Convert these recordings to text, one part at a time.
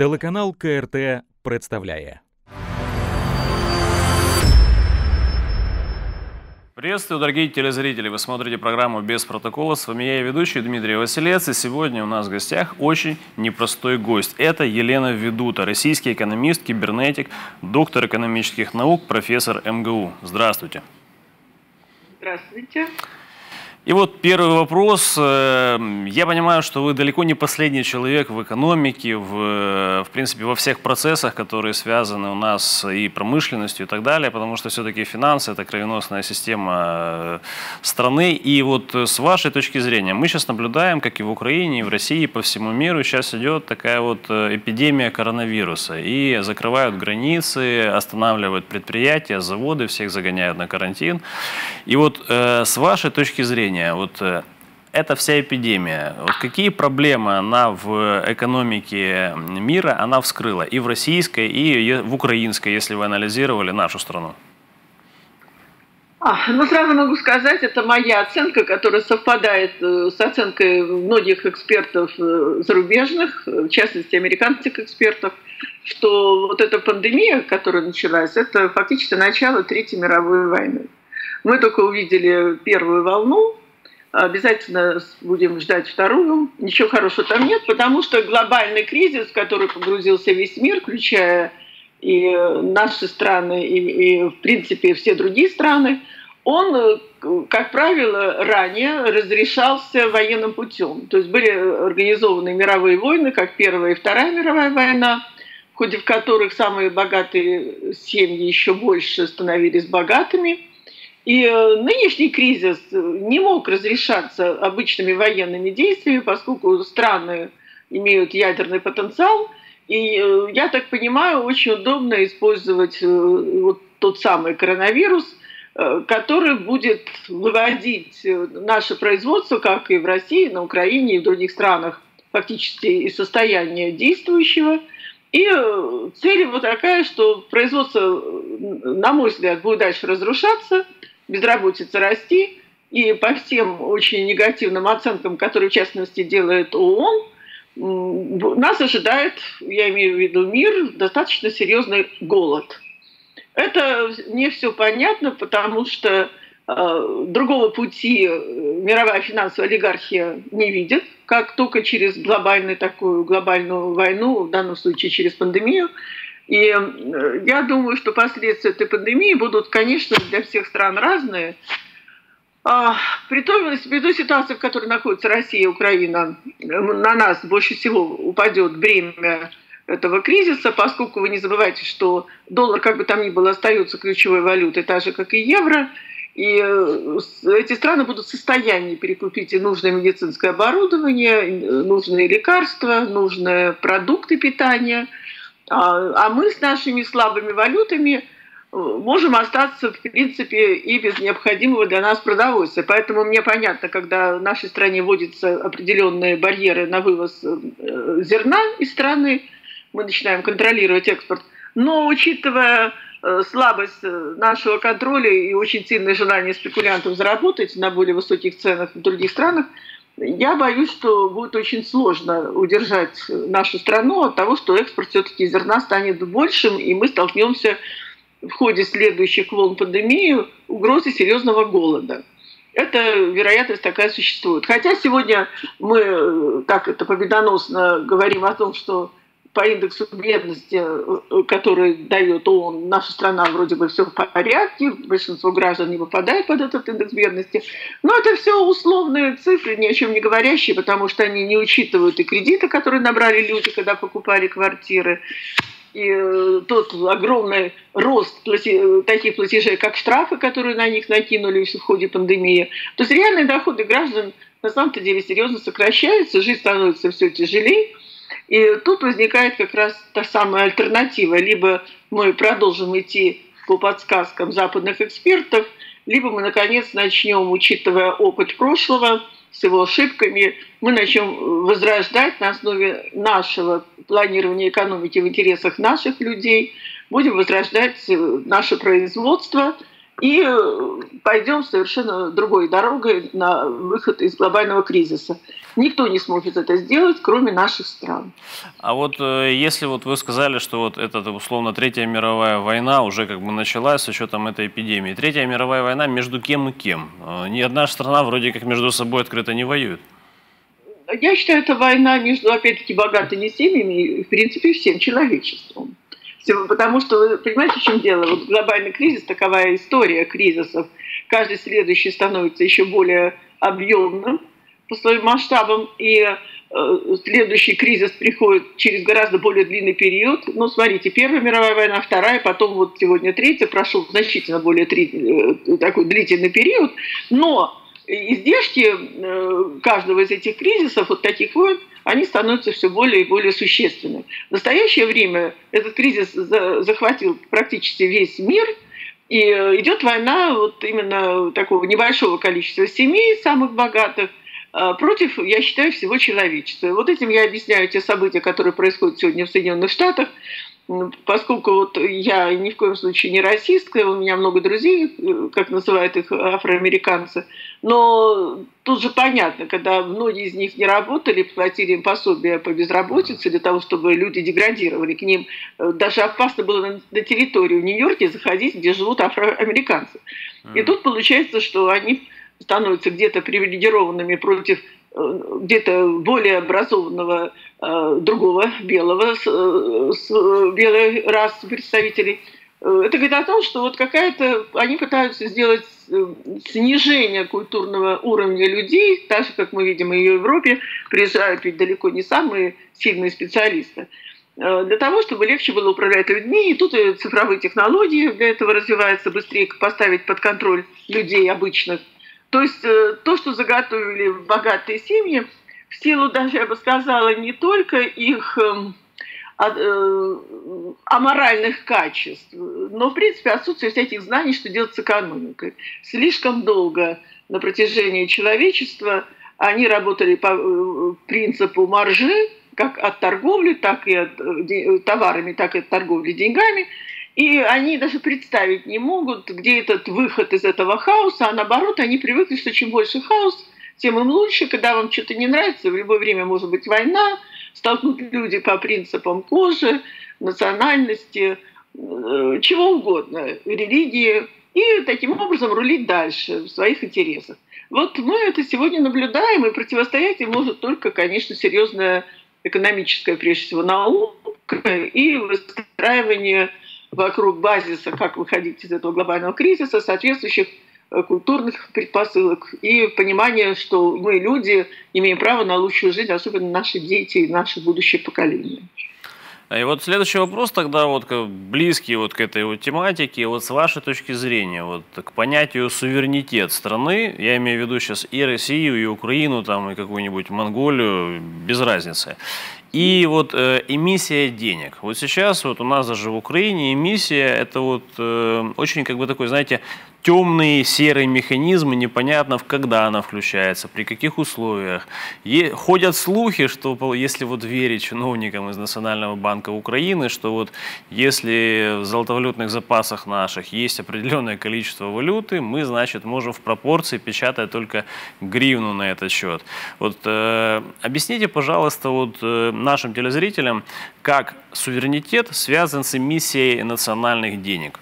Телеканал КРТ представляє. Приветствую, дорогие телезрители! Вы смотрите программу «Без протокола». С вами я и ведущий Дмитрий Василец. И сегодня у нас в гостях очень непростой гость. Это Елена Ведута, российский экономист, кибернетик, доктор экономических наук, профессор МГУ. Здравствуйте. Здравствуйте. И вот первый вопрос. Э, я понимаю, что вы далеко не последний человек в экономике, в, э, в принципе, во всех процессах, которые связаны у нас и промышленностью и так далее, потому что все-таки финансы – это кровеносная система э, страны. И вот с вашей точки зрения, мы сейчас наблюдаем, как и в Украине, и в России, и по всему миру сейчас идет такая вот эпидемия коронавируса. И закрывают границы, останавливают предприятия, заводы, всех загоняют на карантин. И вот с вашей точки зрения, зрения, вот э, эта вся эпидемия, вот какие проблемы она в экономике мира она вскрыла и в российской, и в украинской, если вы анализировали нашу страну? А, ну, сразу могу сказать, это моя оценка, которая совпадает э, с оценкой многих экспертов э, зарубежных, в частности, американских экспертов, что вот эта пандемия, которая началась, это фактически начало Третьей мировой войны. Мы только увидели первую волну, обязательно будем ждать вторую. Ничего хорошего там нет, потому что глобальный кризис, в который погрузился весь мир, включая и наши страны, и, и в принципе все другие страны, он, как правило, ранее разрешался военным путем. То есть были организованы мировые войны, как Первая и Вторая мировая война, в ходе которых самые богатые семьи еще больше становились богатыми – и э, нынешний кризис не мог разрешаться обычными военными действиями, поскольку страны имеют ядерный потенциал. И э, я так понимаю, очень удобно использовать э, вот тот самый коронавирус, который будет выводить наше производство, как и в России, на Украине и в других странах, фактически из состояния действующего. И цель вот такая, что производство, на мой взгляд, будет дальше разрушаться – безработица расти, и по всем очень негативным оценкам, которые в частности делает ООН, нас ожидает, я имею в виду мир, достаточно серьезный голод. Это не все понятно, потому что э, другого пути мировая финансовая олигархия не видит, как только через глобальную такую глобальную войну, в данном случае через пандемию, и э, я думаю, что последствия этой пандемии будут, конечно, для всех стран разные. А, при, той, при ситуации, в которой находится Россия и Украина, на нас больше всего упадет бремя этого кризиса, поскольку вы не забывайте, что доллар, как бы там ни было, остается ключевой валютой, так же, как и евро. И э, эти страны будут в состоянии перекупить и нужное медицинское оборудование, нужные лекарства, нужные продукты питания – а, а мы с нашими слабыми валютами э, можем остаться, в принципе, и без необходимого для нас продовольствия. Поэтому мне понятно, когда в нашей стране вводятся определенные барьеры на вывоз э, зерна из страны, мы начинаем контролировать экспорт. Но учитывая э, слабость нашего контроля и очень сильное желание спекулянтов заработать на более высоких ценах в других странах, я боюсь, что будет очень сложно удержать нашу страну от того, что экспорт все-таки зерна станет большим, и мы столкнемся в ходе следующих волн пандемии угрозы серьезного голода. Это вероятность такая существует. Хотя сегодня мы так это победоносно говорим о том, что по индексу бедности, э, который дает ООН, наша страна вроде бы все в порядке, большинство граждан не попадает под этот индекс бедности. Но это все условные цифры, ни о чем не говорящие, потому что они не учитывают и кредиты, которые набрали люди, когда покупали квартиры, и э, тот огромный рост плати, таких платежей, как штрафы, которые на них накинули в ходе пандемии. То есть реальные доходы граждан на самом-то деле серьезно сокращаются, жизнь становится все тяжелее. И тут возникает как раз та самая альтернатива. Либо мы продолжим идти по подсказкам западных экспертов, либо мы, наконец, начнем, учитывая опыт прошлого, с его ошибками, мы начнем возрождать на основе нашего планирования экономики в интересах наших людей, будем возрождать наше производство, и э, пойдем совершенно другой дорогой на выход из глобального кризиса. Никто не сможет это сделать, кроме наших стран. А вот э, если вот вы сказали, что вот эта условно Третья мировая война уже как бы началась с учетом этой эпидемии. Третья мировая война между кем и кем? Э, ни одна страна вроде как между собой открыто не воюет. Я считаю, это война между, опять-таки, богатыми семьями и, в принципе, всем человечеством. Потому что, вы понимаете, в чем дело? Вот глобальный кризис, таковая история кризисов. Каждый следующий становится еще более объемным по своим масштабам, и э, следующий кризис приходит через гораздо более длинный период. Ну, смотрите, Первая мировая война, Вторая, потом вот сегодня Третья, прошел значительно более три, э, такой длительный период. Но издержки э, каждого из этих кризисов, вот таких войн, они становятся все более и более существенны. В настоящее время этот кризис захватил практически весь мир, и э, идет война вот именно такого небольшого количества семей, самых богатых, э, против, я считаю, всего человечества. Вот этим я объясняю те события, которые происходят сегодня в Соединенных Штатах, поскольку вот я ни в коем случае не расистка, у меня много друзей, как называют их афроамериканцы, но тут же понятно, когда многие из них не работали, платили им пособия по безработице для того, чтобы люди деградировали к ним, э, даже опасно было на территорию Нью-Йорка заходить, где живут афроамериканцы. И тут получается, что они становятся где-то привилегированными против Э, где-то более образованного другого белого с, э, с белой расы представителей. Это говорит о том, что вот какая-то они пытаются сделать снижение культурного уровня людей, так же, как мы видим и в Европе, приезжают ведь далеко не самые сильные специалисты, для того, чтобы легче было управлять людьми. И тут и цифровые технологии для этого развиваются быстрее поставить под контроль людей обычных – то есть э, то, что заготовили богатые семьи, в силу даже, я бы сказала, не только их эм, э, аморальных качеств, но, в принципе, отсутствие всяких знаний, что делать с экономикой. Слишком долго на протяжении человечества они работали по э, принципу маржи, как от торговли, так и от товарами, так и от торговли деньгами – и они даже представить не могут, где этот выход из этого хаоса, а наоборот, они привыкли, что чем больше хаос, тем им лучше, когда вам что-то не нравится, в любое время может быть война, столкнут люди по принципам кожи, национальности, э, чего угодно, религии, и таким образом рулить дальше в своих интересах. Вот мы это сегодня наблюдаем, и противостоять им может только, конечно, серьезная экономическая, прежде всего, наука и выстраивание вокруг базиса, как выходить из этого глобального кризиса, соответствующих культурных предпосылок и понимание, что мы, люди, имеем право на лучшую жизнь, особенно наши дети и наши будущие поколения. И вот следующий вопрос тогда вот близкий вот к этой вот тематике, вот с вашей точки зрения, вот к понятию суверенитет страны, я имею в виду сейчас и Россию, и Украину, там, и какую-нибудь Монголию, без разницы. И вот э, эмиссия денег. Вот сейчас вот у нас даже в Украине эмиссия это вот э, очень как бы такой, знаете, темный серый механизм, и непонятно, когда она включается, при каких условиях. Е ходят слухи, что если вот верить чиновникам из Национального банка Украины, что вот если в золотовалютных запасах наших есть определенное количество валюты, мы, значит, можем в пропорции печатать только гривну на этот счет. Вот э, объясните, пожалуйста, вот э, нашим телезрителям, как суверенитет связан с эмиссией национальных денег.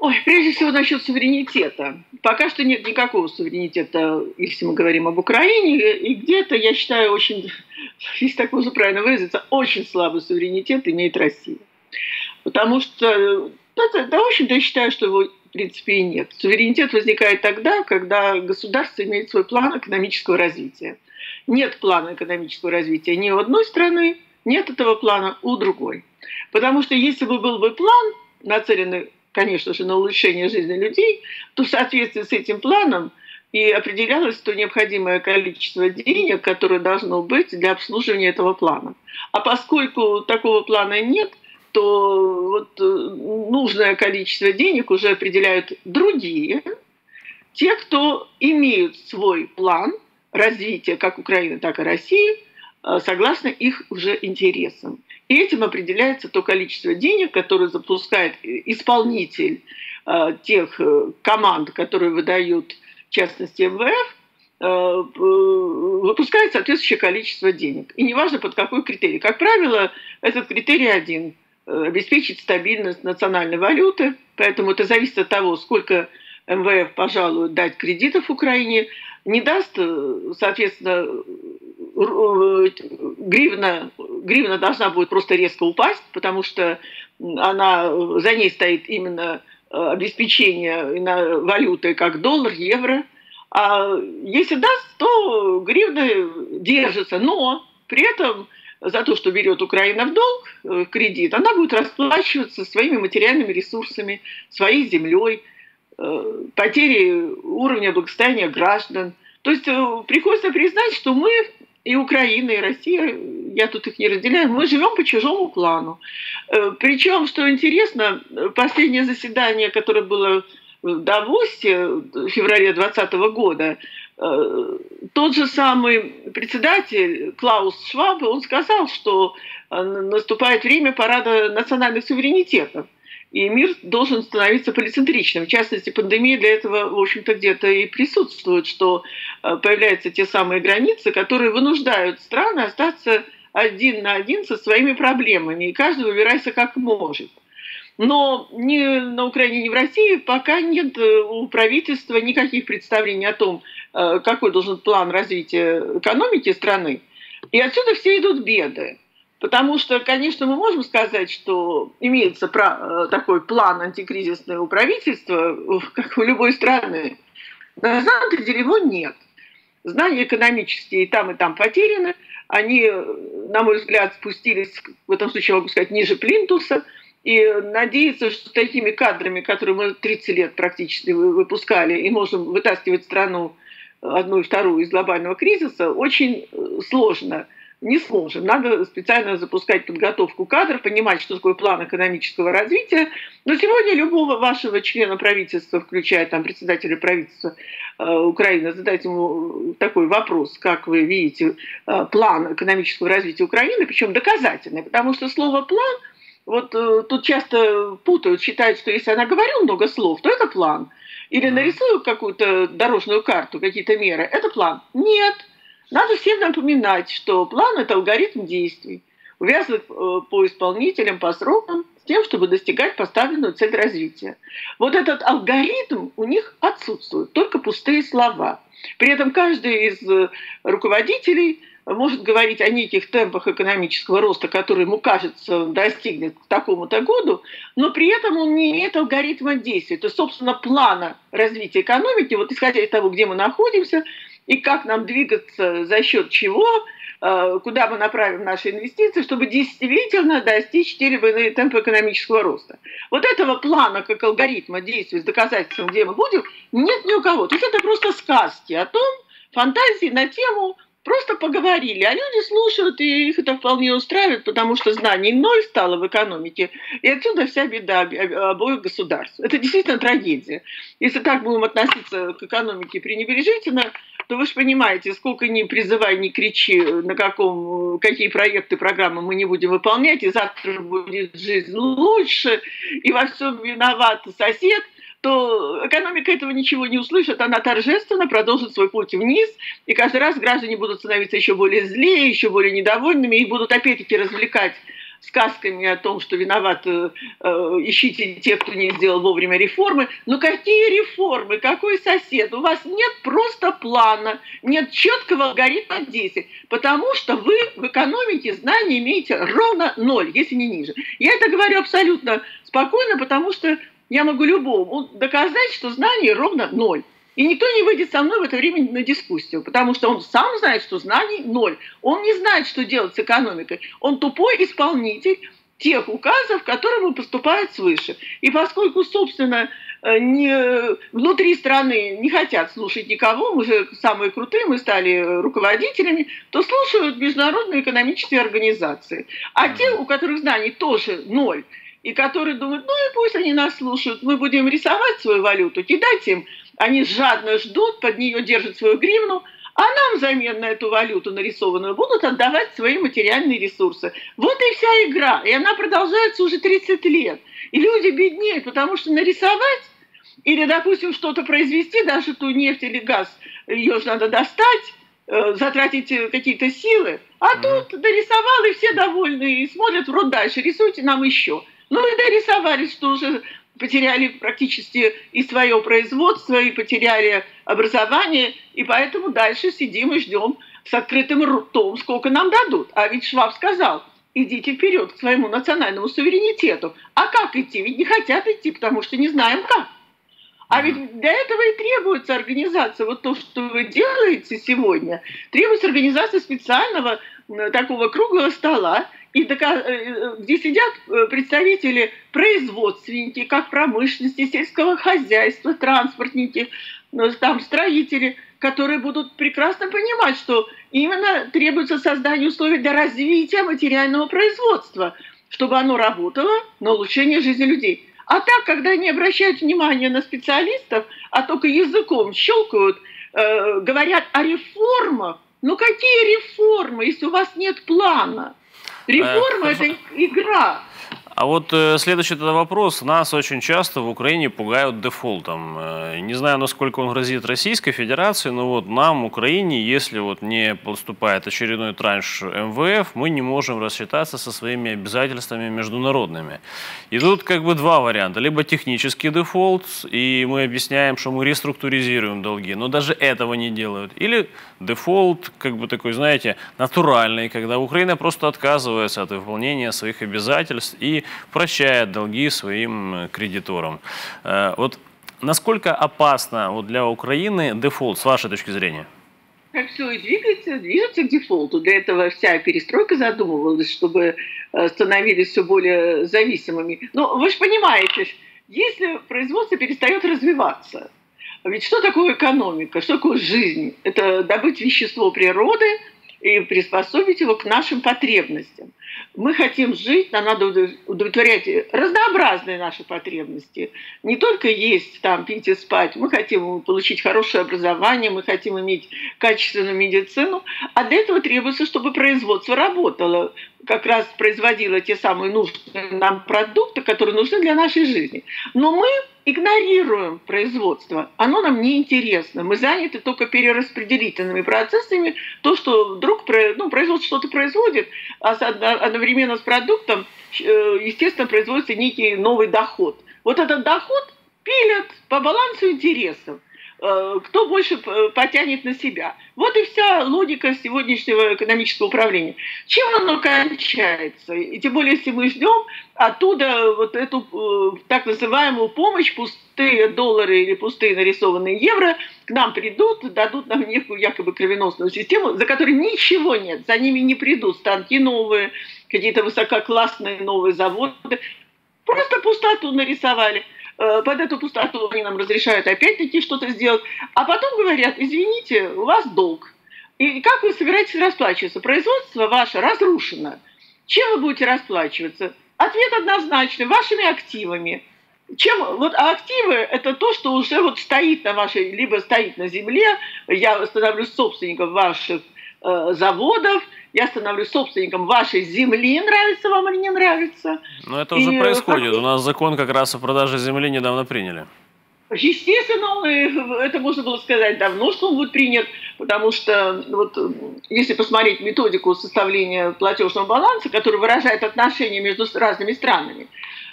Ой, прежде всего насчет суверенитета. Пока что нет никакого суверенитета, если мы говорим об Украине. И где-то, я считаю, очень, если так можно правильно выразиться, очень слабый суверенитет имеет Россия. Потому что, да, да, в общем-то, я считаю, что его в принципе и нет. Суверенитет возникает тогда, когда государство имеет свой план экономического развития. Нет плана экономического развития ни у одной страны, нет этого плана у другой. Потому что если бы был бы план, нацеленный конечно же, на улучшение жизни людей, то в соответствии с этим планом и определялось то необходимое количество денег, которое должно быть для обслуживания этого плана. А поскольку такого плана нет, то вот э, нужное количество денег уже определяют другие, те, кто имеют свой план развития как Украины, так и России, э, согласно их уже интересам. И этим определяется то количество денег, которое запускает исполнитель тех команд, которые выдают, в частности, МВФ, выпускает соответствующее количество денег. И неважно, под какой критерий. Как правило, этот критерий один – обеспечить стабильность национальной валюты. Поэтому это зависит от того, сколько МВФ пожалует дать кредитов Украине, не даст, соответственно, гривна, гривна должна будет просто резко упасть, потому что она, за ней стоит именно э, обеспечение валюты, как доллар, евро. А если даст, то гривна держится. Но при этом за то, что берет Украина в долг, э, кредит, она будет расплачиваться своими материальными ресурсами, своей землей, э, потери уровня благосостояния граждан. То есть приходится признать, что мы и Украина, и Россия, я тут их не разделяю, мы живем по чужому плану. Э, Причем, что интересно, последнее заседание, которое было в Давосе в феврале 2020 года, э, тот же самый председатель Клаус Шваб, он сказал, что э, наступает время парада национальных суверенитетов и мир должен становиться полицентричным. В частности, пандемия для этого, в общем-то, где-то и присутствует, что э, появляются те самые границы, которые вынуждают страны остаться один на один со своими проблемами, и каждый выбирается как может. Но ни на Украине, ни в России пока нет э, у правительства никаких представлений о том, э, какой должен план развития экономики страны. И отсюда все идут беды. Потому что, конечно, мы можем сказать, что имеется э, такой план антикризисный у правительства, как у любой страны. На самом деле его нет. Знания экономические и там, и там потеряны. Они, на мой взгляд, спустились, в этом случае могу сказать, ниже плинтуса. И надеяться, что такими кадрами, которые мы 30 лет практически выпускали, и можем вытаскивать страну одну и вторую из глобального кризиса, очень э, сложно – не сможем. Надо специально запускать подготовку кадров, понимать, что такое план экономического развития. Но сегодня любого вашего члена правительства, включая там председателя правительства э, Украины, задать ему такой вопрос, как вы видите э, план экономического развития Украины, причем доказательный, потому что слово план вот э, тут часто путают, считают, что если она говорила много слов, то это план. Или нарисую какую-то дорожную карту, какие-то меры, это план. Нет, надо всем напоминать, что план – это алгоритм действий, увязывать э, по исполнителям, по срокам, с тем, чтобы достигать поставленную цель развития. Вот этот алгоритм у них отсутствует, только пустые слова. При этом каждый из э, руководителей может говорить о неких темпах экономического роста, которые ему кажется достигнет к такому-то году, но при этом он не имеет алгоритма действий, то есть, собственно, плана развития экономики, вот исходя из того, где мы находимся, и как нам двигаться, за счет чего, э, куда мы направим наши инвестиции, чтобы действительно достичь те темпы экономического роста. Вот этого плана, как алгоритма действий с доказательством, где мы будем, нет ни у кого. То есть это просто сказки о том, фантазии на тему Просто поговорили, а люди слушают, и их это вполне устраивает, потому что знаний ноль стало в экономике, и отсюда вся беда обоих государств. Это действительно трагедия. Если так будем относиться к экономике пренебрежительно, то вы же понимаете, сколько ни призывай, ни кричи, на каком, какие проекты, программы мы не будем выполнять, и завтра будет жизнь лучше, и во всем виноват сосед – то экономика этого ничего не услышит, она торжественно продолжит свой путь вниз, и каждый раз граждане будут становиться еще более злее, еще более недовольными, и будут опять-таки развлекать сказками о том, что виноват, э, э, ищите тех, кто не сделал вовремя реформы. Но какие реформы? Какой сосед? У вас нет просто плана, нет четкого алгоритма действий, потому что вы в экономике знания имеете ровно ноль, если не ниже. Я это говорю абсолютно спокойно, потому что я могу любому доказать, что знаний ровно ноль. И никто не выйдет со мной в это время на дискуссию, потому что он сам знает, что знаний ноль. Он не знает, что делать с экономикой. Он тупой исполнитель тех указов, которые ему поступают свыше. И поскольку, собственно, э, не, внутри страны не хотят слушать никого, мы же самые крутые, мы стали руководителями, то слушают международные экономические организации. А те, у которых знаний тоже ноль, и которые думают, ну и пусть они нас слушают, мы будем рисовать свою валюту, кидать им они жадно ждут, под нее держат свою гривну, а нам взамен на эту валюту нарисованную будут отдавать свои материальные ресурсы. Вот и вся игра. И она продолжается уже 30 лет. И люди беднеют, потому что нарисовать Или, допустим, что-то произвести, даже ту нефть или газ, ее же надо достать, э, затратить э, какие-то силы. А mm-hmm. тут дорисовал, и все довольны, и смотрят в дальше, рисуйте нам еще. Ну и дорисовали, что уже потеряли практически и свое производство, и потеряли образование, и поэтому дальше сидим и ждем с открытым ртом, сколько нам дадут. А ведь Шваб сказал, идите вперед к своему национальному суверенитету. А как идти? Ведь не хотят идти, потому что не знаем как. А ведь для этого и требуется организация. Вот то, что вы делаете сегодня, требуется организация специального такого круглого стола, и э, где сидят э, представители производственники, как промышленности, сельского хозяйства, транспортники, ну, там строители, которые будут прекрасно понимать, что именно требуется создание условий для развития материального производства, чтобы оно работало на улучшение жизни людей. А так, когда они обращают внимание на специалистов, а только языком щелкают, э, говорят о реформах, ну какие реформы, если у вас нет плана? Реформа э, это игра. А вот э, следующий тогда вопрос. Нас очень часто в Украине пугают дефолтом. Э, не знаю, насколько он грозит Российской Федерации, но вот нам, Украине, если вот не поступает очередной транш МВФ, мы не можем рассчитаться со своими обязательствами международными. И тут как бы два варианта. Либо технический дефолт, и мы объясняем, что мы реструктуризируем долги, но даже этого не делают. Или дефолт, как бы такой, знаете, натуральный, когда Украина просто отказывается от выполнения своих обязательств и прощает долги своим э, кредиторам. Э, вот насколько опасно вот для Украины дефолт, с вашей точки зрения? Как все двигается, движется к дефолту. Для этого вся перестройка задумывалась, чтобы э, становились все более зависимыми. Но вы же понимаете, если производство перестает развиваться, ведь что такое экономика, что такое жизнь? Это добыть вещество природы – и приспособить его к нашим потребностям. Мы хотим жить, нам надо удовлетворять разнообразные наши потребности. Не только есть, там, пить и спать. Мы хотим получить хорошее образование, мы хотим иметь качественную медицину. А для этого требуется, чтобы производство работало, как раз производило те самые нужные нам продукты, которые нужны для нашей жизни. Но мы игнорируем производство. Оно нам не интересно. Мы заняты только перераспределительными процессами. То, что вдруг ну, производство что-то производит, а одновременно с продуктом, э, естественно, производится некий новый доход. Вот этот доход пилят по балансу интересов. Э, кто больше потянет на себя. Вот и вся логика сегодняшнего экономического управления. Чем оно кончается? И тем более, если мы ждем оттуда вот эту э, так называемую помощь, пустые доллары или пустые нарисованные евро, к нам придут, дадут нам некую якобы кровеносную систему, за которой ничего нет, за ними не придут станки новые, какие-то высококлассные новые заводы. Просто пустоту нарисовали – Э, под эту пустоту они нам разрешают опять-таки что-то сделать, а потом говорят, извините, у вас долг. И как вы собираетесь расплачиваться? Производство ваше разрушено. Чем вы будете расплачиваться? Ответ однозначный, вашими активами. Чем, вот, а активы – это то, что уже вот стоит на вашей, либо стоит на земле, я становлюсь собственником ваших э, заводов – я становлюсь собственником вашей земли, нравится вам или не нравится. Но это уже и, происходит. Как... У нас закон как раз о продаже земли недавно приняли. Естественно, это можно было сказать давно, что он будет принят, потому что вот, если посмотреть методику составления платежного баланса, который выражает отношения между разными странами,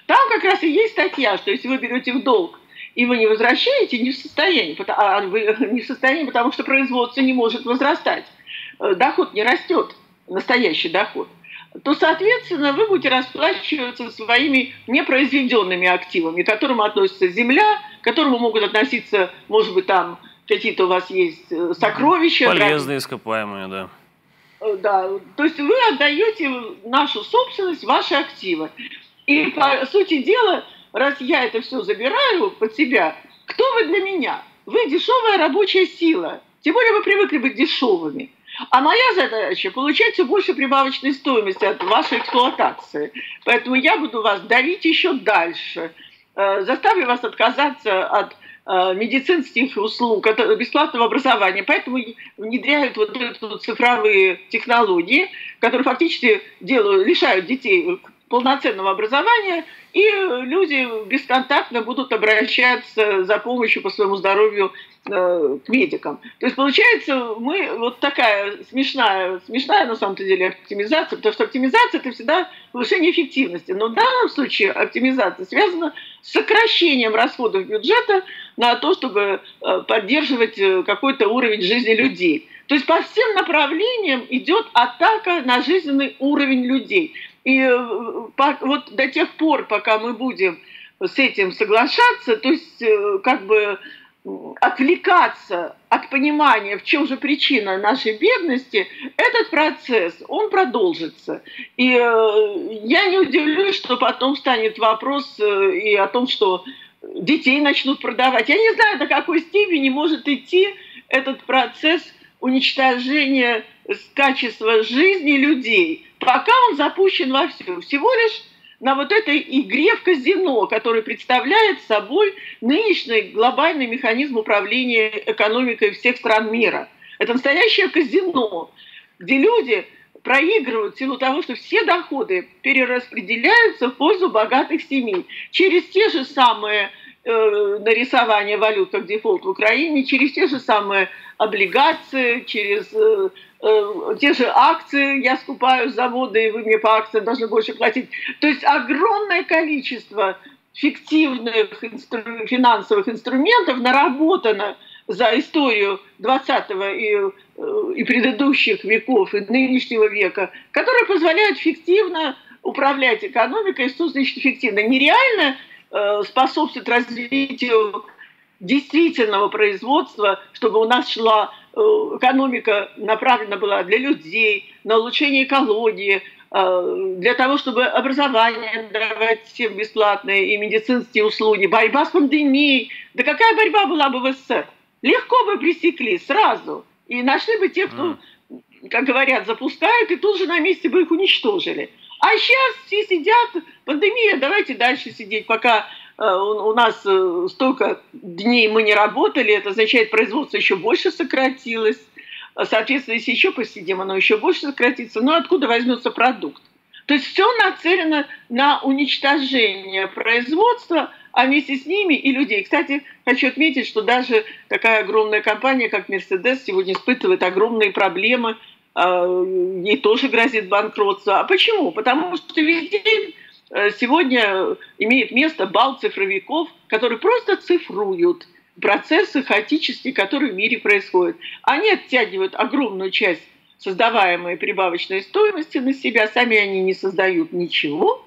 там как раз и есть статья, что если вы берете в долг и вы не возвращаете, не в состоянии, а вы не в состоянии, потому что производство не может возрастать, э, доход не растет настоящий доход, то, соответственно, вы будете расплачиваться своими непроизведенными активами, к которым относится земля, к которому могут относиться, может быть, там какие-то у вас есть э, сокровища. Полезные ископаемые, да. Э, да, то есть вы отдаете нашу собственность, ваши активы. И, по сути дела, раз я это все забираю под себя, кто вы для меня? Вы дешевая рабочая сила. Тем более вы привыкли быть дешевыми. А моя задача – получать все больше прибавочной стоимости от вашей эксплуатации. Поэтому я буду вас давить еще дальше, э, заставлю вас отказаться от э, медицинских услуг, от бесплатного образования. Поэтому внедряют вот эти цифровые технологии, которые фактически делают, лишают детей полноценного образования, и люди бесконтактно будут обращаться за помощью по своему здоровью э, к медикам. То есть получается, мы вот такая смешная, смешная на самом деле оптимизация, потому что оптимизация это всегда повышение эффективности. Но в данном случае оптимизация связана с сокращением расходов бюджета на то, чтобы э, поддерживать э, какой-то уровень жизни людей. То есть по всем направлениям идет атака на жизненный уровень людей. И э, вот до тех пор, пока мы будем с этим соглашаться, то есть э, как бы отвлекаться от понимания, в чем же причина нашей бедности, этот процесс, он продолжится. И э, я не удивлюсь, что потом станет вопрос и о том, что детей начнут продавать. Я не знаю, до какой степени может идти этот процесс уничтожения качества жизни людей – пока он запущен во всем. Всего лишь на вот этой игре в казино, который представляет собой нынешний глобальный механизм управления экономикой всех стран мира. Это настоящее казино, где люди проигрывают в силу того, что все доходы перераспределяются в пользу богатых семей через те же самые э, нарисования валют, как дефолт в Украине, через те же самые облигации, через э, те же акции я скупаю заводы, и вы мне по акциям должны больше платить. То есть огромное количество фиктивных инстру- финансовых инструментов наработано за историю 20 и, э, и предыдущих веков, и нынешнего века, которые позволяют фиктивно управлять экономикой, что значит эффективно. Нереально э, способствует развитию действительного производства, чтобы у нас шла э, экономика направлена была для людей, на улучшение экологии, э, для того, чтобы образование давать всем бесплатное и медицинские услуги, борьба с пандемией. Да какая борьба была бы в СССР? Легко бы пресекли сразу. И нашли бы тех, кто, как говорят, запускают, и тут же на месте бы их уничтожили. А сейчас все сидят, пандемия, давайте дальше сидеть, пока у нас э, столько дней мы не работали, это означает, производство еще больше сократилось. Соответственно, если еще посидим, оно еще больше сократится. Но откуда возьмется продукт? То есть все нацелено на уничтожение производства, а вместе с ними и людей. Кстати, хочу отметить, что даже такая огромная компания, как Mercedes, сегодня испытывает огромные проблемы. Э, ей тоже грозит банкротство. А почему? Потому что везде Э, сегодня имеет место бал цифровиков, которые просто цифруют процессы хаотические, которые в мире происходят. Они оттягивают огромную часть создаваемой прибавочной стоимости на себя, сами они не создают ничего,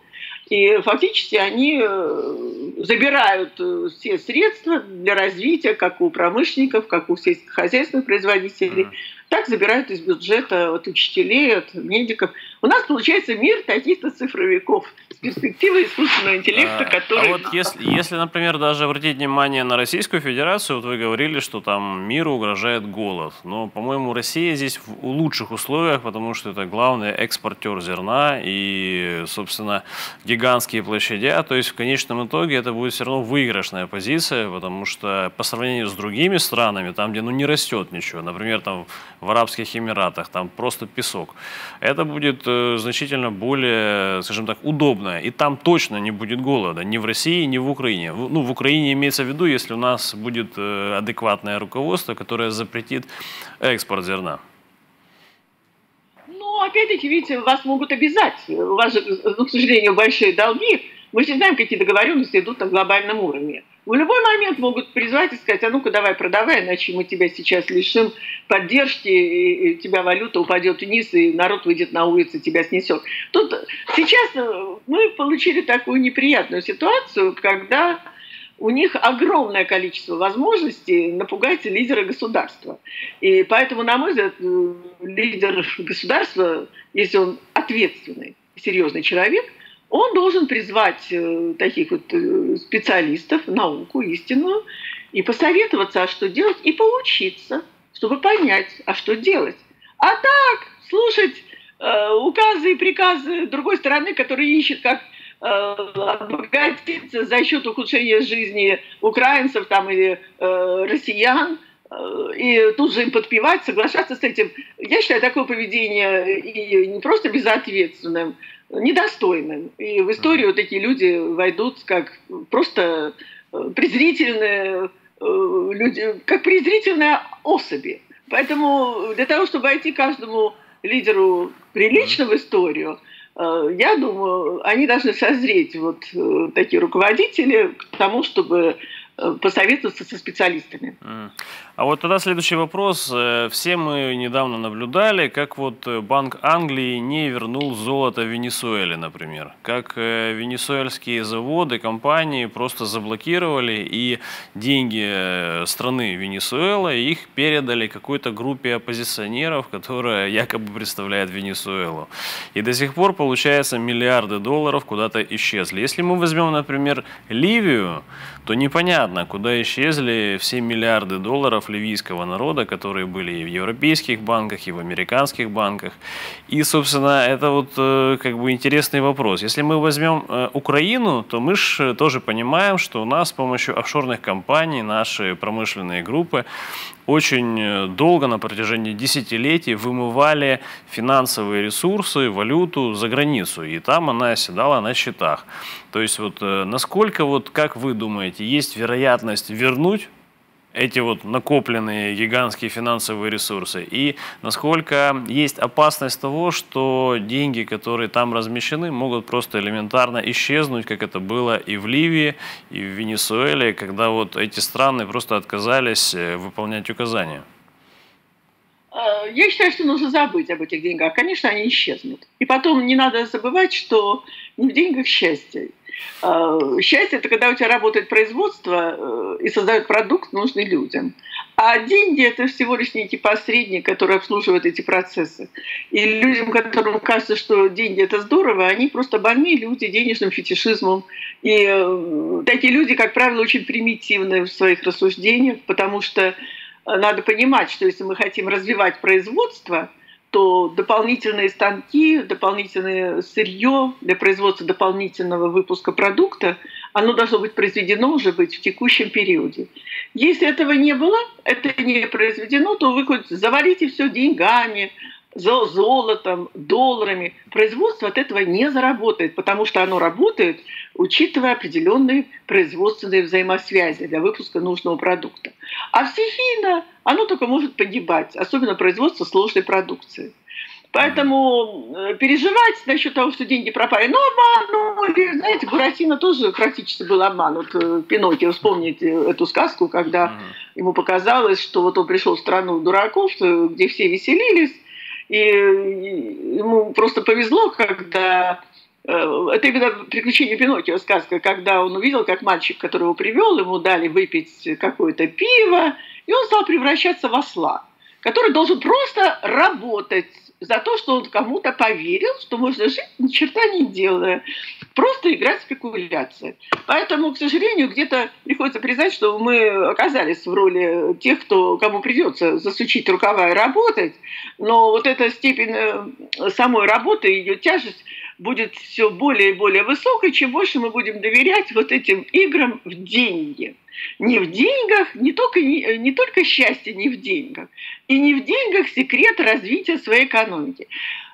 и фактически они э, забирают э, все средства для развития, как у промышленников, как у сельскохозяйственных производителей, mm-hmm. так забирают из бюджета от учителей, от медиков. У нас получается мир таких-то цифровиков с перспективой искусственного интеллекта, а, который... А вот если, если, например, даже обратить внимание на Российскую Федерацию, вот вы говорили, что там миру угрожает голод. Но, по-моему, Россия здесь в лучших условиях, потому что это главный экспортер зерна и, собственно, гигантские площади. То есть в конечном итоге это будет все равно выигрышная позиция, потому что по сравнению с другими странами, там, где ну, не растет ничего, например, там в Арабских Эмиратах, там просто песок, это будет значительно более, скажем так, удобно. И там точно не будет голода, ни в России, ни в Украине. Ну, в Украине имеется в виду, если у нас будет э, адекватное руководство, которое запретит экспорт зерна. Ну, опять-таки, видите, вас могут обязать. У вас же, ну, к сожалению, большие долги. Мы все знаем, какие договоренности идут на глобальном уровне. В любой момент могут призвать и сказать, а ну-ка давай продавай, иначе мы тебя сейчас лишим поддержки, и тебя валюта упадет вниз, и народ выйдет на улицу, тебя снесет. Тут сейчас э, мы получили такую неприятную ситуацию, когда у них огромное количество возможностей напугать лидера государства. И поэтому, на мой взгляд, э, лидер государства, если он ответственный, серьезный человек, он должен призвать э, таких вот э, специалистов, науку истинную, и посоветоваться, а что делать, и поучиться, чтобы понять, а что делать. А так, слушать э, указы и приказы другой стороны, которые ищет, как э, обогатиться за счет ухудшения жизни украинцев там, или э, россиян, и тут же им подпевать, соглашаться с этим. Я считаю такое поведение и не просто безответственным, недостойным. И в историю такие люди войдут как просто э, презрительные э, люди, как презрительные особи. Поэтому для того, чтобы войти каждому лидеру прилично в историю, э, я думаю, они должны созреть, вот такие руководители, к тому, чтобы посоветоваться со специалистами. А вот тогда следующий вопрос. Э, все мы недавно наблюдали, как вот э, Банк Англии не вернул золото Венесуэле, например. Как э, венесуэльские заводы, компании просто заблокировали и деньги страны Венесуэла их передали какой-то группе оппозиционеров, которая якобы представляет Венесуэлу. И до сих пор, получается, миллиарды долларов куда-то исчезли. Если мы возьмем, например, Ливию, то непонятно, куда исчезли все миллиарды долларов ливийского народа, которые были и в европейских банках, и в американских банках. И, собственно, это вот э, как бы интересный вопрос. Если мы возьмем э, Украину, то мы же тоже понимаем, что у нас с помощью офшорных компаний наши промышленные группы очень э, долго, на протяжении десятилетий, вымывали финансовые ресурсы, валюту за границу. И там она оседала на счетах. То есть вот насколько, вот, как вы думаете, есть вероятность вернуть эти вот накопленные гигантские финансовые ресурсы и насколько есть опасность того, что деньги, которые там размещены, могут просто элементарно исчезнуть, как это было и в Ливии, и в Венесуэле, когда вот эти страны просто отказались э, выполнять указания. Э, я считаю, что нужно забыть об этих деньгах. Конечно, они исчезнут. И потом не надо забывать, что не в деньгах счастье. Э, счастье – это когда у тебя работает производство э, и создает продукт, нужный людям. А деньги – это всего лишь некий посредник, который обслуживает эти процессы. И людям, которым кажется, что деньги – это здорово, они просто больные люди денежным фетишизмом. И э, такие люди, как правило, очень примитивны в своих рассуждениях, потому что надо понимать, что если мы хотим развивать производство – то дополнительные станки, дополнительное сырье для производства дополнительного выпуска продукта, оно должно быть произведено уже быть в текущем периоде. Если этого не было, это не произведено, то вы хоть завалите все деньгами, золотом, долларами. Производство от этого не заработает, потому что оно работает, учитывая определенные производственные взаимосвязи для выпуска нужного продукта. А стихийно оно только может погибать, особенно производство сложной продукции. Поэтому э, переживать насчет того, что деньги пропали, ну, обманули. Знаете, Буратино тоже практически был обман. Вот э, Пиноккио, вспомните эту сказку, когда ему показалось, что вот он пришел в страну дураков, где все веселились, и ему просто повезло, когда э, это именно приключение Пиноккио сказка, когда он увидел, как мальчик, которого привел, ему дали выпить какое-то пиво, и он стал превращаться в осла, который должен просто работать за то, что он кому-то поверил, что можно жить ни черта не делая, просто играть в спекуляции. Поэтому, к сожалению, где-то приходится признать, что мы оказались в роли тех, кто, кому придется засучить рукава и работать, но вот эта степень э, самой работы, ее тяжесть будет все более и более высокой, чем больше мы будем доверять вот этим играм в деньги. Не в деньгах, не только, не, не только счастье не в деньгах, и не в деньгах секрет развития своей экономики.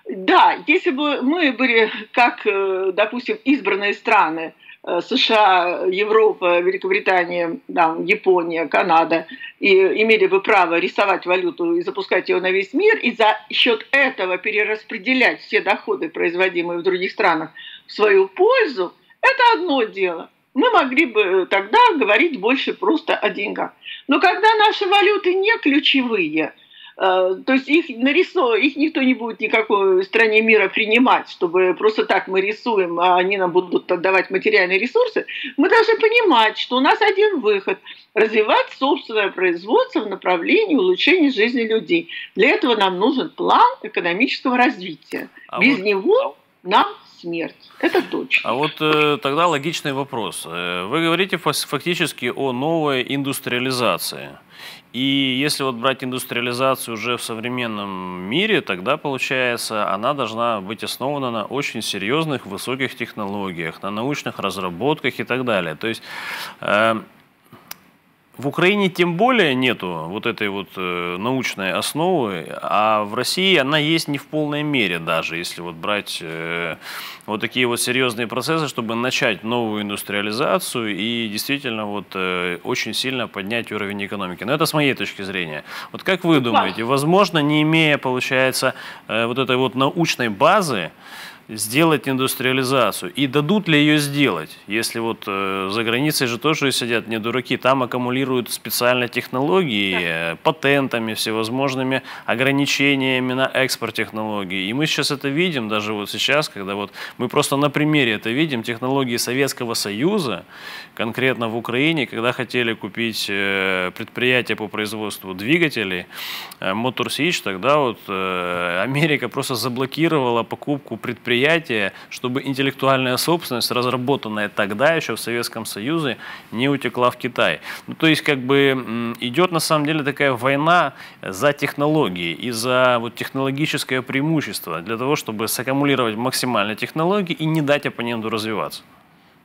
Да, если бы мы были, как, э, допустим, избранные страны, э, США, Европа, Великобритания, там, Япония, Канада, и имели бы право рисовать валюту и запускать ее на весь мир, и за счет этого перераспределять все доходы, производимые в других странах, в свою пользу, это одно дело мы могли бы тогда говорить больше просто о деньгах. Но когда наши валюты не ключевые, то есть их нарисовать, их никто не будет никакой стране мира принимать, чтобы просто так мы рисуем, а они нам будут отдавать материальные ресурсы, мы должны понимать, что у нас один выход – развивать собственное производство в направлении улучшения жизни людей. Для этого нам нужен план экономического развития. А Без вот... него нам смерть. Это точно. А вот э, тогда логичный вопрос. Э, вы говорите фактически о новой индустриализации. И если вот брать индустриализацию уже в современном мире, тогда, получается, она должна быть основана на очень серьезных высоких технологиях, на научных разработках и так далее. То есть э, В Украине тем более нету вот этой вот э, научной основы, а в России она есть не в полной мере даже, если вот брать э, вот такие вот серьезные процессы, чтобы начать новую индустриализацию и действительно вот э, очень сильно поднять уровень экономики. Но это с моей точки зрения. Вот как вы думаете, возможно, не имея, получается, вот этой вот научной базы, сделать индустриализацию? И дадут ли ее сделать? Если вот э, за границей же тоже сидят не дураки, там аккумулируют специальные технологии, э, патентами, всевозможными ограничениями на экспорт технологий. И мы сейчас это видим, даже вот сейчас, когда вот мы просто на примере это видим, технологии Советского Союза, конкретно в Украине, когда хотели купить э, предприятие по производству двигателей, э, Motor Switch, тогда вот э, Америка просто заблокировала покупку предприятия предприятия, чтобы интеллектуальная собственность, разработанная тогда еще в Советском Союзе, не утекла в Китай. Ну, то есть как бы идет на самом деле такая война за технологии и за вот технологическое преимущество для того, чтобы саккумулировать максимально технологии и не дать оппоненту развиваться.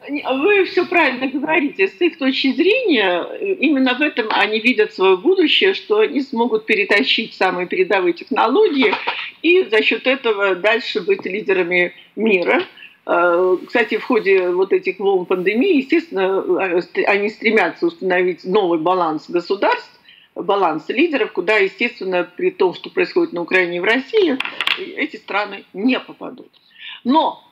Вы все правильно говорите. С их точки зрения, именно в этом они видят свое будущее, что они смогут перетащить самые передовые технологии и за счет этого дальше быть лидерами мира. А, кстати, в ходе вот этих волн пандемии, естественно, они стремятся установить новый баланс государств, баланс лидеров, куда, естественно, при том, что происходит на Украине и в России, эти страны не попадут. Но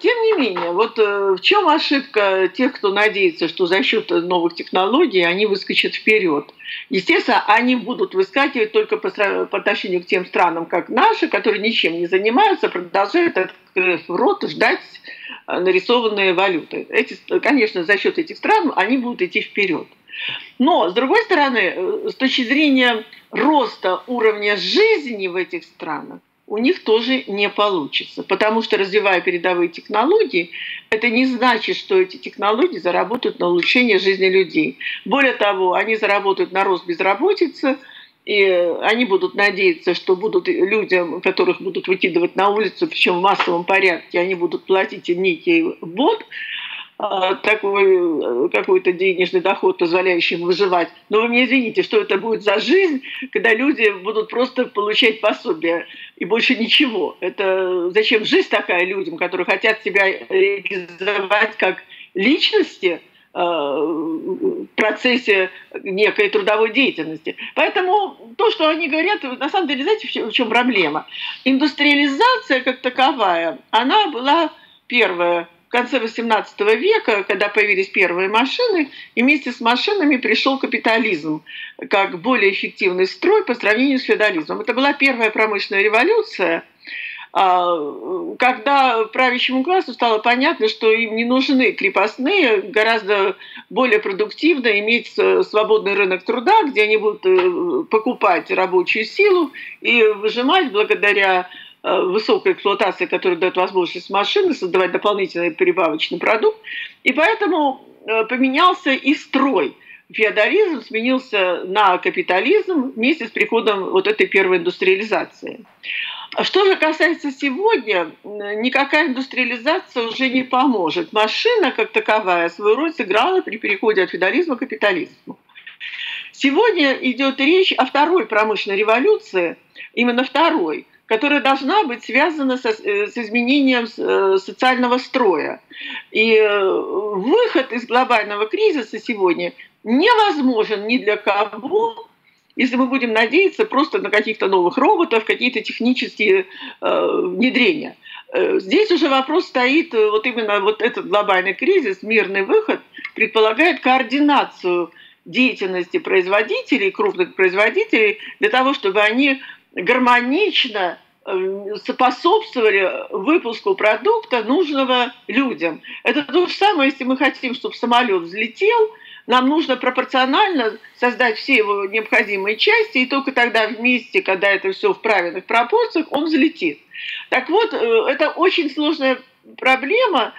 тем не менее, вот э, в чем ошибка тех, кто надеется, что за счет новых технологий они выскочат вперед? Естественно, они будут выскакивать только по, по отношению к тем странам, как наши, которые ничем не занимаются, продолжают, открыв рот, ждать э, нарисованные валюты. Эти, конечно, за счет этих стран они будут идти вперед. Но, с другой стороны, э, с точки зрения роста уровня жизни в этих странах, у них тоже не получится. Потому что развивая передовые технологии, это не значит, что эти технологии заработают на улучшение жизни людей. Более того, они заработают на рост безработицы, и они будут надеяться, что будут людям, которых будут выкидывать на улицу, причем в массовом порядке, они будут платить им некий бот, такой э, какой-то денежный доход, позволяющий им выживать. Но вы мне извините, что это будет за жизнь, когда люди будут просто получать пособие и больше ничего. Это зачем жизнь такая людям, которые хотят себя реализовать как личности, э, в процессе некой трудовой деятельности. Поэтому то, что они говорят, на самом деле, знаете, в чем проблема? Индустриализация как таковая, она была первая в конце XVIII века, когда появились первые машины, и вместе с машинами пришел капитализм как более эффективный строй по сравнению с феодализмом. Это была первая промышленная революция, а, когда правящему классу стало понятно, что им не нужны крепостные, гораздо более продуктивно иметь свободный рынок труда, где они будут э, покупать рабочую силу и выжимать благодаря Э, высокая эксплуатация, которая дает возможность машины создавать дополнительный прибавочный продукт. И поэтому э, поменялся и строй. Феодализм сменился на капитализм вместе с приходом вот этой первой индустриализации. Что же касается сегодня, никакая индустриализация уже не поможет. Машина как таковая свою роль сыграла при переходе от феодализма к капитализму. Сегодня идет речь о второй промышленной революции, именно второй – которая должна быть связана со, э, с изменением э, социального строя. И э, выход из глобального кризиса сегодня невозможен ни для кого, если мы будем надеяться просто на каких-то новых роботов, какие-то технические внедрения. Здесь уже вопрос стоит, вот именно вот этот глобальный кризис, мирный выход, предполагает координацию деятельности производителей, крупных производителей, для того, чтобы они гармонично э, способствовали выпуску продукта, нужного людям. Это то же самое, если мы хотим, чтобы самолет взлетел, нам нужно пропорционально создать все его необходимые части, и только тогда вместе, когда это все в правильных пропорциях, он взлетит. Так вот, э, это очень сложная проблема,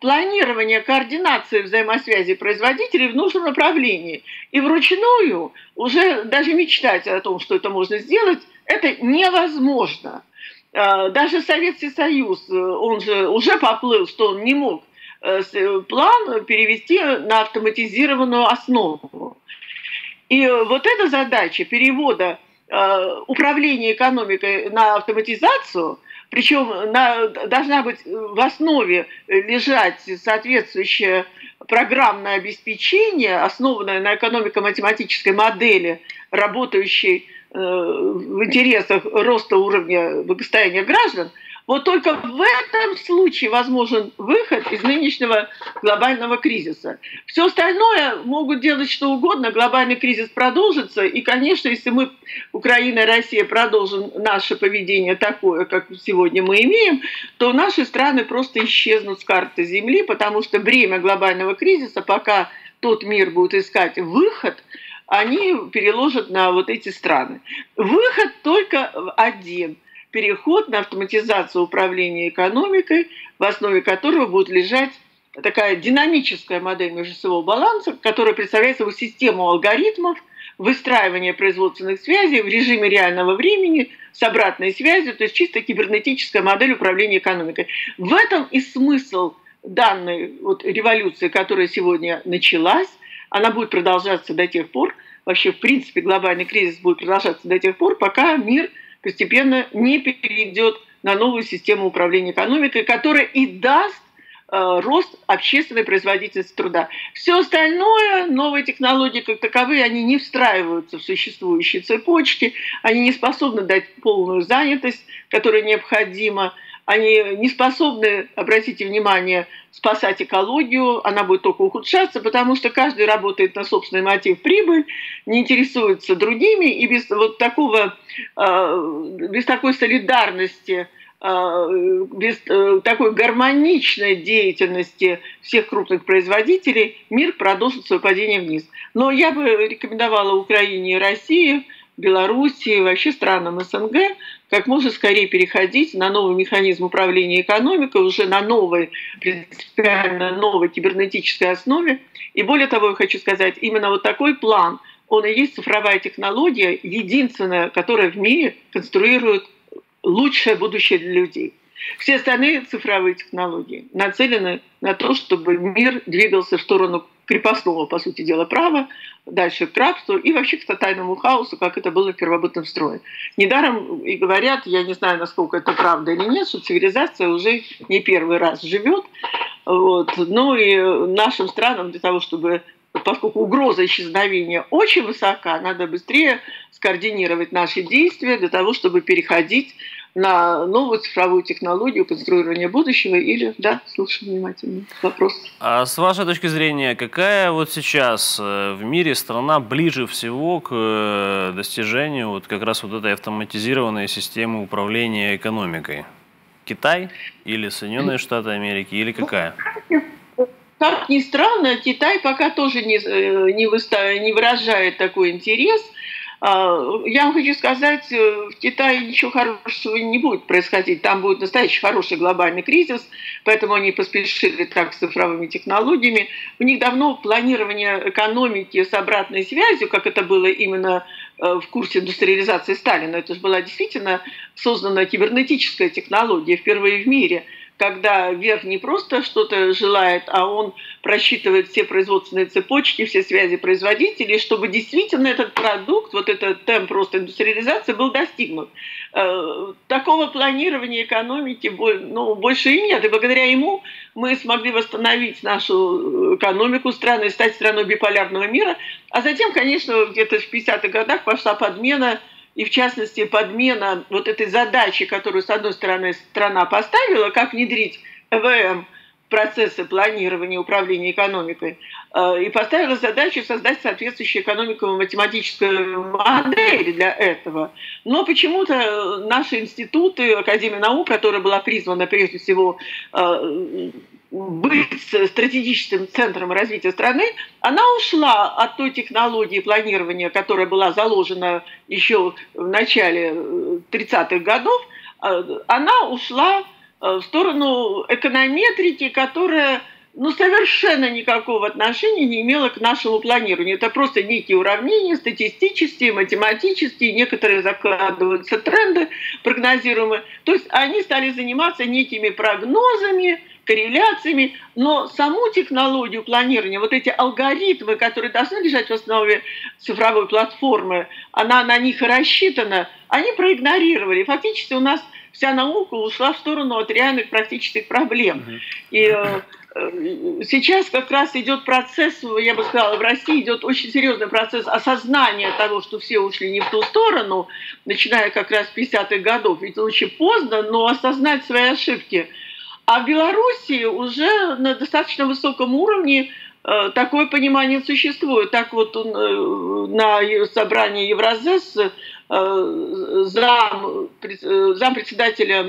планирование, координации взаимосвязи производителей в нужном направлении. И вручную уже даже мечтать о том, что это можно сделать, это невозможно. Э, даже Советский Союз, э, он же уже поплыл, что он не мог план перевести на автоматизированную основу. И вот эта задача перевода управления экономикой на автоматизацию – причем на, должна быть в основе лежать соответствующее программное обеспечение, основанное на экономико-математической модели, работающей э, в интересах роста уровня благосостояния граждан – вот только в этом случае возможен выход из нынешнего глобального кризиса. Все остальное могут делать что угодно, глобальный кризис продолжится, и, конечно, если мы, Украина и Россия, продолжим наше поведение такое, как сегодня мы имеем, то наши страны просто исчезнут с карты Земли, потому что бремя глобального кризиса, пока тот мир будет искать выход, они переложат на вот эти страны. Выход только один – переход на автоматизацию управления экономикой, в основе которого будет лежать такая динамическая модель межосевого баланса, которая представляет собой систему алгоритмов выстраивания производственных связей в режиме реального времени с обратной связью, то есть чисто кибернетическая модель управления экономикой. В этом и смысл данной вот революции, которая сегодня началась, она будет продолжаться до тех пор, вообще в принципе глобальный кризис будет продолжаться до тех пор, пока мир постепенно не перейдет на новую систему управления экономикой, которая и даст э, рост общественной производительности труда. Все остальное, новые технологии как таковые, они не встраиваются в существующие цепочки, они не способны дать полную занятость, которая необходима они не способны, обратите внимание, спасать экологию, она будет только ухудшаться, потому что каждый работает на собственный мотив прибыль, не интересуется другими, и без вот такого, а, без такой солидарности, а, без э, такой гармоничной деятельности всех крупных производителей мир продолжит свое падение вниз. Но я бы рекомендовала Украине и России – Белоруссии, вообще странам СНГ, как можно скорее переходить на новый механизм управления экономикой, уже на новой, принципиально новой кибернетической основе. И более того, я хочу сказать, именно вот такой план, он и есть цифровая технология, единственная, которая в мире конструирует лучшее будущее для людей. Все остальные цифровые технологии нацелены на то, чтобы мир двигался в сторону крепостного, по сути дела, права, дальше к рабству и вообще к тотальному хаосу, как это было в первобытном строе. Недаром и говорят, я не знаю, насколько это правда или нет, что цивилизация уже не первый раз живет. Вот. Ну и нашим странам для того, чтобы поскольку угроза исчезновения очень высока, надо быстрее скоординировать наши действия для того, чтобы переходить на новую цифровую технологию конструирования будущего или, да, слушаю внимательно. Вопрос. А с вашей точки зрения, какая вот сейчас э, в мире страна ближе всего к э, достижению вот как раз вот этой автоматизированной системы управления экономикой? Китай или Соединенные Штаты Америки или какая? Как ни странно, Китай пока тоже не, э, не, выставляет, не выражает такой интерес – я вам хочу сказать, э, в Китае ничего хорошего не будет происходить. Там будет настоящий хороший глобальный кризис, поэтому они поспешили так с цифровыми технологиями. У них давно планирование экономики с обратной связью, как это было именно э, в курсе индустриализации Сталина. Это же была действительно создана кибернетическая технология впервые в мире – когда верх не просто что-то желает, а он просчитывает все производственные цепочки, все связи производителей, чтобы действительно этот продукт, вот этот темп просто индустриализации был достигнут. Э, такого планирования экономики ну, больше и нет. И благодаря ему мы смогли восстановить нашу экономику страны, стать страной биполярного мира. А затем, конечно, где-то в 50-х годах пошла подмена и в частности подмена вот этой задачи, которую, с одной стороны, страна поставила, как внедрить ЭВМ в процессы планирования и управления экономикой, э, и поставила задачу создать соответствующую экономико-математическую модель для этого. Но почему-то наши институты, Академия наук, которая была призвана прежде всего э, быть стратегическим центром развития страны, она ушла от той технологии планирования, которая была заложена еще в начале 30-х э, годов, э, она ушла э, в сторону эконометрики, которая ну, совершенно никакого отношения не имело к нашему планированию. Это просто некие уравнения, статистические, математические, некоторые закладываются тренды прогнозируемые. То есть они стали заниматься некими прогнозами, корреляциями, но саму технологию планирования, вот эти алгоритмы, которые должны лежать в основе цифровой платформы, она на них рассчитана, они проигнорировали. Фактически у нас вся наука ушла в сторону от реальных практических проблем. И э, э, сейчас как раз идет процесс, я бы сказала, в России идет очень серьезный процесс осознания того, что все ушли не в ту сторону, начиная как раз с 50-х годов. Ведь очень поздно, но осознать свои ошибки – а в Беларуси уже на достаточно высоком уровне э, такое понимание существует. Так вот э, на собрании Евразес э, зам, зам председателя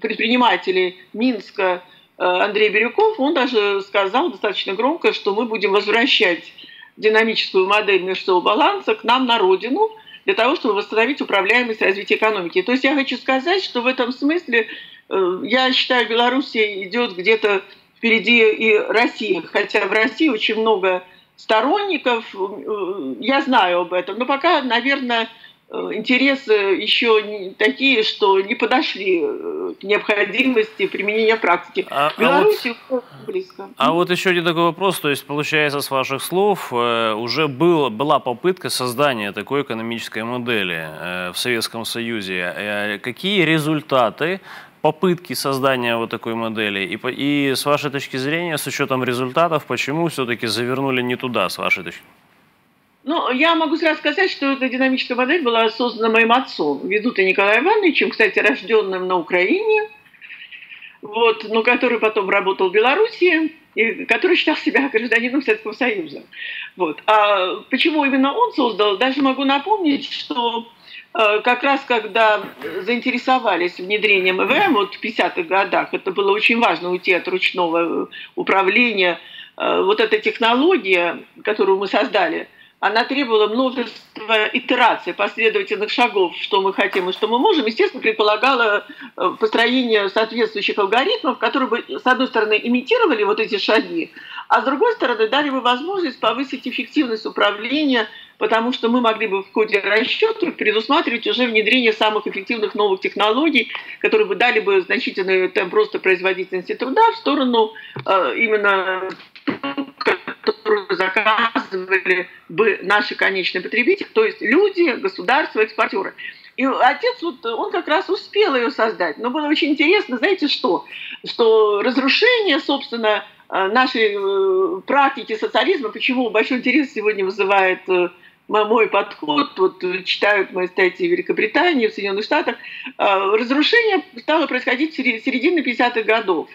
предпринимателей Минска Андрей Бирюков, он даже сказал достаточно громко, что мы будем возвращать динамическую модель мирового баланса к нам на родину для того, чтобы восстановить управляемость развития экономики. То есть я хочу сказать, что в этом смысле я считаю, Белоруссия идет где-то впереди и России, хотя в России очень много сторонников, э, я знаю об этом, но пока, наверное, э, интересы еще не такие, что не подошли к необходимости применения практики. А, Беларусь а вот, близко. А вот еще один такой вопрос, то есть получается с ваших слов уже был, была попытка создания такой экономической модели в Советском Союзе. Какие результаты попытки создания вот такой модели? И, и с вашей точки зрения, с учетом результатов, почему все-таки завернули не туда, с вашей точки ну, я могу сразу сказать, что эта динамическая модель была создана моим отцом, ведут Николаем Ивановичем, кстати, рожденным на Украине, вот, но который потом работал в Беларуси, и который считал себя гражданином Советского Союза. Вот. А почему именно он создал, даже могу напомнить, что как раз когда заинтересовались внедрением ЭВМ вот в 50-х годах, это было очень важно уйти от ручного управления. Э, вот эта технология, которую мы создали – она требовала множества итераций, последовательных шагов, что мы хотим и что мы можем, естественно, предполагала э, построение соответствующих алгоритмов, которые бы, с одной стороны, имитировали вот эти шаги, а с другой стороны, дали бы возможность повысить эффективность управления, потому что мы могли бы в ходе расчета предусматривать уже внедрение самых эффективных новых технологий, которые бы дали бы значительный темп роста производительности труда в сторону э, именно которую заказывали бы наши конечные потребители, то есть люди, государство, экспортеры. И отец, вот, он как раз успел ее создать. Но было очень интересно, знаете что? Что разрушение, собственно, э, нашей э, практики социализма, почему большой интерес сегодня вызывает э, мой подход, вот читают мои статьи в Великобритании, в Соединенных Штатах, разрушение стало происходить в середине 50-х годов,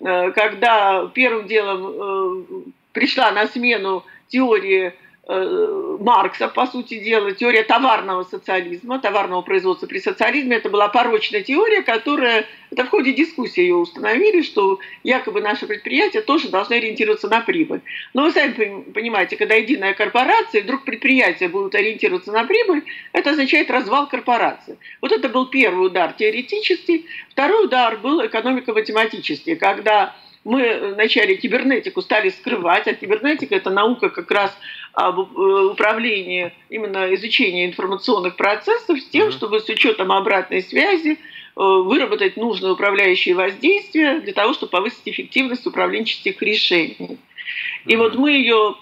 когда первым делом пришла на смену теории э, Маркса, по сути дела, теория товарного социализма, товарного производства при социализме. Это была порочная теория, которая, это в ходе дискуссии ее установили, что якобы наши предприятия тоже должны ориентироваться на прибыль. Но вы сами понимаете, когда единая корпорация, вдруг предприятия будут ориентироваться на прибыль, это означает развал корпорации. Вот это был первый удар теоретический. Второй удар был экономико-математический, когда мы вначале кибернетику стали скрывать, а кибернетика – это наука как раз об э, управлении, именно изучения информационных процессов с тем, чтобы с учетом обратной связи э, выработать нужное управляющее воздействие для того, чтобы повысить эффективность управленческих решений. И вот мы ее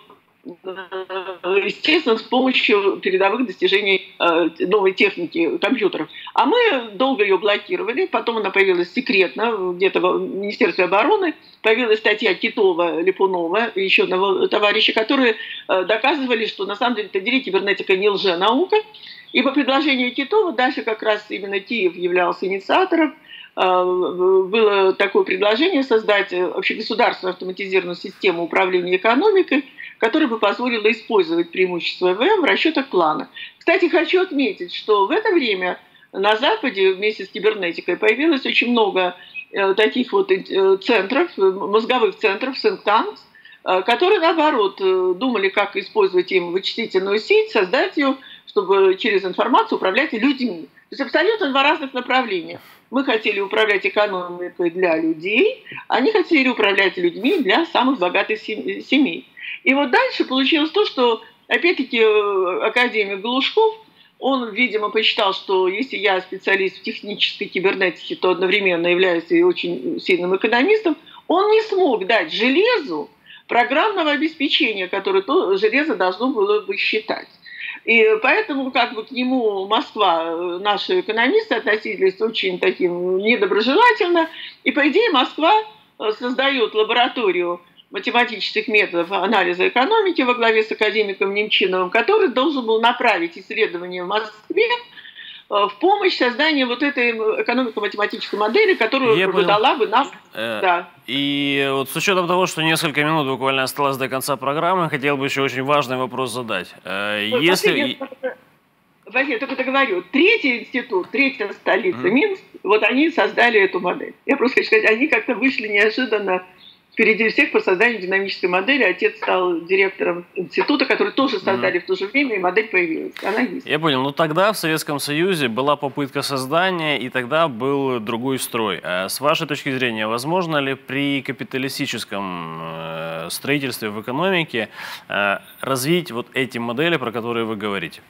естественно, с помощью передовых достижений э, новой техники компьютеров. А мы долго ее блокировали, потом она появилась секретно, где-то в Министерстве обороны, появилась статья Китова, Липунова и еще одного товарища, которые э, доказывали, что на самом деле кибернетика не лженаука. И по предложению Китова дальше как раз именно Киев являлся инициатором было такое предложение создать общегосударственную автоматизированную систему управления экономикой, которая бы позволила использовать преимущества ВМ в расчетах плана. Кстати, хочу отметить, что в это время на Западе вместе с кибернетикой появилось очень много э, таких вот э, центров, э, мозговых центров, think которые, наоборот, думали, как использовать им вычислительную сеть, создать ее, чтобы через информацию управлять людьми. То есть абсолютно два разных направления. Мы хотели управлять экономикой для людей, они хотели управлять людьми для самых богатых семей. И вот дальше получилось то, что, опять-таки, э, академик Глушков, он, видимо, посчитал, что если я специалист в технической кибернетике, то одновременно являюсь и очень сильным экономистом, он не смог дать железу программного обеспечения, которое то железо должно было бы считать. И поэтому как бы к нему Москва, наши экономисты относились очень таким недоброжелательно. И по идее Москва э, создает лабораторию математических методов анализа экономики во главе с академиком Немчиновым, который должен был направить исследования в Москве Э, в помощь созданию вот этой экономико-математической модели, которую Я дала бы нам. Э, да. И вот с учетом того, что несколько минут буквально осталось до конца программы, хотел бы еще очень важный вопрос задать. Э, если... Василий, я только договорю. Третий институт, третья столица, mm-hmm. Минск, вот они создали эту модель. Я просто хочу сказать, они как-то вышли неожиданно впереди всех по созданию динамической модели. Отец стал директором института, который тоже создали mm. в то же время, и модель появилась. Она есть. Я понял. Но тогда в Советском Союзе была попытка создания, и тогда был другой строй. А с вашей точки зрения, возможно ли при капиталистическом э, строительстве в экономике э, развить вот эти модели, про которые вы говорите?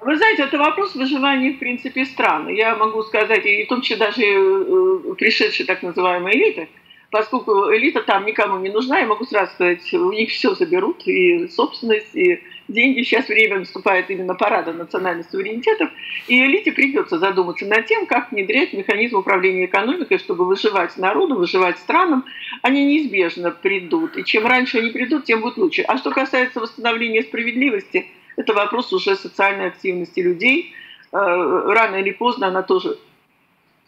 Вы знаете, это вопрос выживания, в принципе, страны. Я могу сказать, и в том числе даже э, пришедшие так называемые элиты – поскольку элита там никому не нужна, я могу сразу сказать, у них все заберут, и собственность, и деньги. Сейчас время наступает именно парада национальных суверенитетов, и элите придется задуматься над тем, как внедрять механизм управления экономикой, чтобы выживать народу, выживать странам. Они неизбежно придут, и чем раньше они придут, тем будет лучше. А что касается восстановления справедливости, это вопрос уже социальной активности людей. Э, рано или поздно она тоже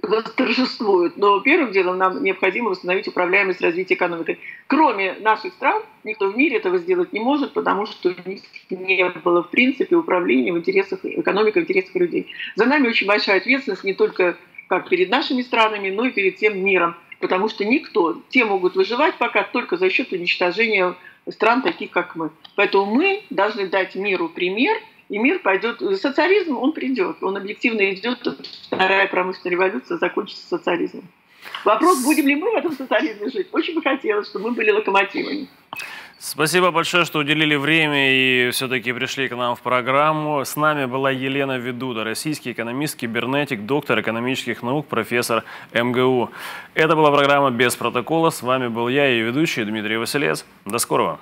восторжествуют. Но первым делом нам необходимо восстановить управляемость развития экономики. Кроме наших стран, никто в мире этого сделать не может, потому что у них не было, в принципе, управления в интересах экономики, в интересах людей. За нами очень большая ответственность не только как перед нашими странами, но и перед всем миром. Потому что никто, те могут выживать пока только за счет уничтожения стран, таких как мы. Поэтому мы должны дать миру пример – и мир пойдет, социализм, он придет, он объективно идет, вторая промышленная революция закончится социализмом. Вопрос, будем ли мы в этом социализме жить? Очень бы хотелось, чтобы мы были локомотивами. Спасибо большое, что уделили время и все-таки пришли к нам в программу. С нами была Елена Ведуда, российский экономист, кибернетик, доктор экономических наук, профессор МГУ. Это была программа «Без протокола». С вами был я, и ведущий Дмитрий Василец. До скорого.